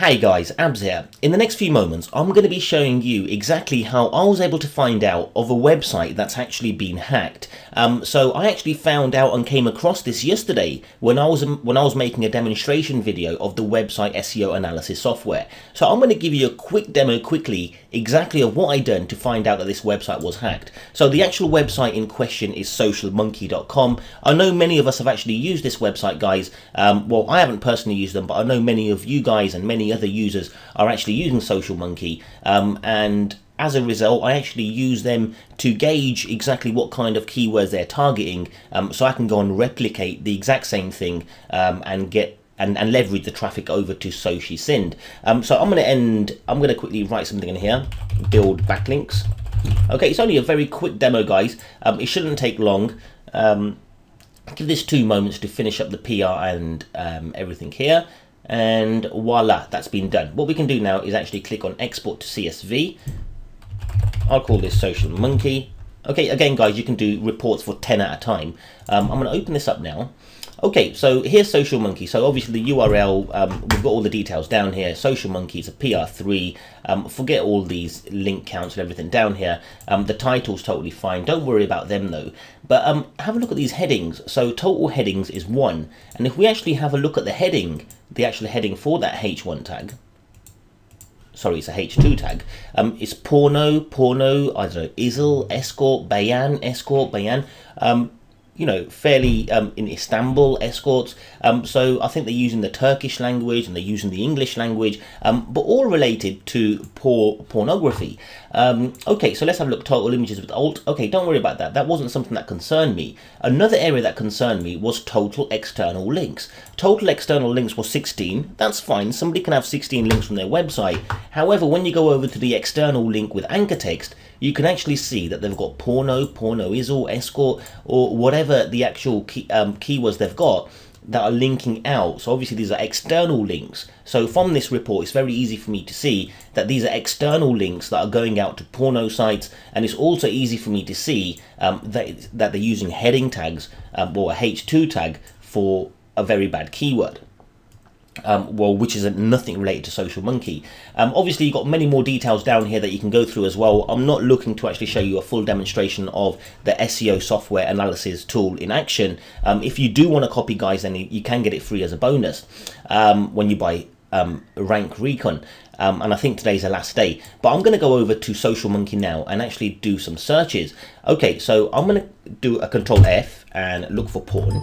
Hey guys, Abs here. In the next few moments, I'm going to be showing you exactly how I was able to find out of a website that's actually been hacked. Um, so I actually found out and came across this yesterday when I was when I was making a demonstration video of the website SEO analysis software. So I'm going to give you a quick demo quickly exactly of what I done to find out that this website was hacked. So the actual website in question is socialmonkee.com. I know many of us have actually used this website, guys. Um, well, I haven't personally used them, but I know many of you guys and many other users are actually using SocialMonkee, um, and as a result, I actually use them to gauge exactly what kind of keywords they're targeting, um, so I can go and replicate the exact same thing um, and get and, and, leverage the traffic over to Sochi Sind. Um, so I'm going to end. I'm going to quickly write something in here. Build backlinks. Okay, it's only a very quick demo, guys. Um, it shouldn't take long. Um, give this two moments to finish up the PR and everything here and voila, that's been done. What we can do now is actually click on export to CSV. I'll call this SocialMonkee. Okay, again, guys, you can do reports for 10 at a time. Um, I'm going to open this up now. Okay, so here's SocialMonkee. So obviously the URL, um, we've got all the details down here. SocialMonkee is a PR3. Um, forget all these link counts and everything down here. Um, the title's totally fine. Don't worry about them though. But um, have a look at these headings. So total headings is one. And if we actually have a look at the heading, the actual heading for that H1 tag, sorry, it's a H2 tag. Um, it's porno, porno, I don't know, Isl, escort, bayan, escort, bayan. Um, you know, fairly um, in Istanbul escorts. Um, so I think they're using the Turkish language and they're using the English language, um, but all related to por pornography. Um, okay, so let's have a look. Total images with alt. Okay, don't worry about that. That wasn't something that concerned me. Another area that concerned me was total external links. Total external links was 16. That's fine. Somebody can have 16 links from their website. However, when you go over to the external link with anchor text, you can actually see that they've got porno, porno is all escort, or whatever the actual key, um, keywords they've got that are linking out. So obviously these are external links. So from this report, it's very easy for me to see that these are external links that are going out to porno sites. And it's also easy for me to see um, that, that they're using heading tags um, or a H2 tag for a very bad keyword um, well, which is nothing related to SocialMonkee. Um, obviously, you've got many more details down here that you can go through as well. I'm not looking to actually show you a full demonstration of the SEO software analysis tool in action. Um, if you do want to copy, guys, then you can get it free as a bonus um, when you buy um, Rank Recon. Um, and I think today's the last day. But I'm going to go over to SocialMonkee now and actually do some searches. Okay, so I'm going to do a Control F and look for porn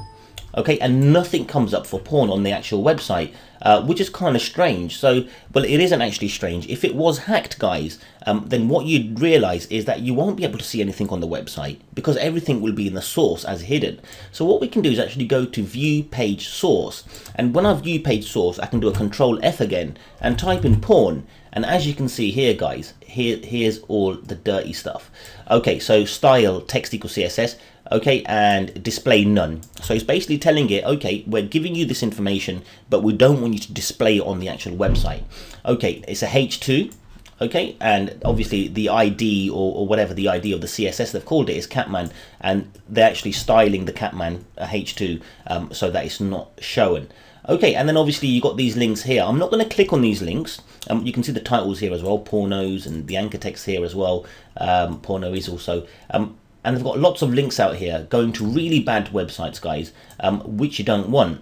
okay and nothing comes up for porn on the actual website uh, which is kind of strange. So well it isn't actually strange. If it was hacked guys um, then what you'd realize is that you won't be able to see anything on the website because everything will be in the source as hidden. So what we can do is actually go to view page source. And when I view page source I can do a control F again and type in porn. And as you can see here guys here here's all the dirty stuff. Okay so style text equals css okay and display none. So it's basically telling it okay we're giving you this information but we don't want you to display it on the actual website. Okay it's a h2 okay and obviously the id or, or whatever the id of the css they've called it is catman and they're actually styling the catman h2 um, so that it's not shown okay and then obviously you've got these links here. I'm not going to click on these links. Um, you can see the titles here as well pornos and the anchor text here as well. Um, porno is also um, and they've got lots of links out here going to really bad websites, guys, um, which you don't want.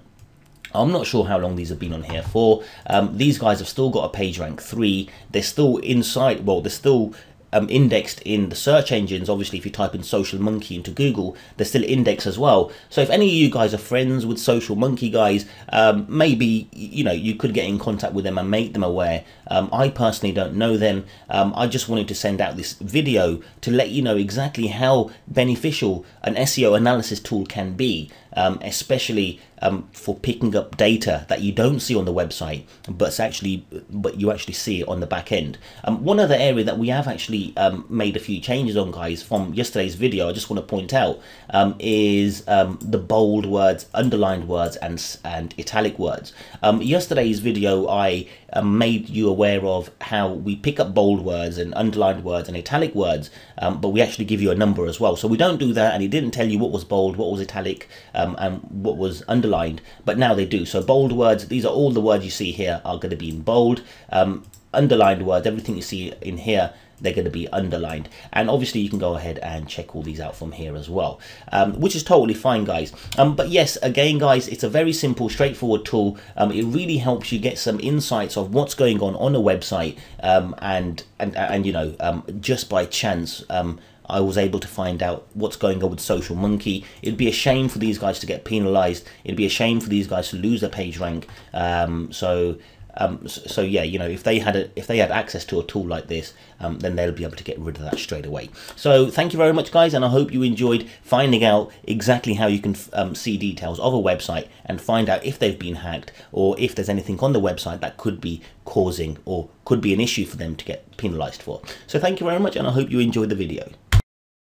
I'm not sure how long these have been on here for. Um, these guys have still got a page rank 3. They're still inside, well, they're still um, indexed in the search engines. Obviously, if you type in SocialMonkee into Google, they're still indexed as well. So if any of you guys are friends with SocialMonkee guys, um, maybe you know you could get in contact with them and make them aware. Um, I personally don't know them. Um, I just wanted to send out this video to let you know exactly how beneficial an SEO analysis tool can be, um, especially um, for picking up data that you don't see on the website, but actually, but you actually see it on the back end. Um, one other area that we have actually um, made a few changes on, guys, from yesterday's video, I just want to point out, um, is um, the bold words, underlined words, and and italic words. Yesterday's video, I made you aware of how we pick up bold words and underlined words and italic words, but we actually give you a number as well. So we don't do that, and it didn't tell you what was bold, what was italic, um, and what was underlined, but now they do. So bold words, these are all the words you see here are going to be in bold. Um, underlined words, everything you see in here they're going to be underlined and obviously you can go ahead and check all these out from here as well um, which is totally fine guys um, but yes again guys it's a very simple straightforward tool um, it really helps you get some insights of what's going on on a website um, and, and and you know um, just by chance um, I was able to find out what's going on with SocialMonkee. It'd be a shame for these guys to get penalized. It'd be a shame for these guys to lose their page rank. Um, so, um, so, so, yeah, you know, if they had a, if they had access to a tool like this, um, then they'll be able to get rid of that straight away. So, thank you very much, guys, and I hope you enjoyed finding out exactly how you can um, see details of a website and find out if they've been hacked or if there's anything on the website that could be causing or could be an issue for them to get penalized for. So, thank you very much, and I hope you enjoyed the video.